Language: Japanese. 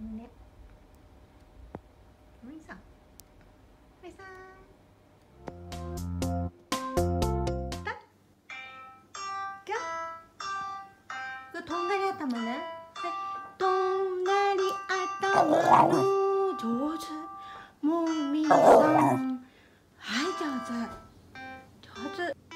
ねおみさん。おみさん。たがゃとんがり頭ね。はい。とんがり頭の上手。もみさん。はい上手。上手。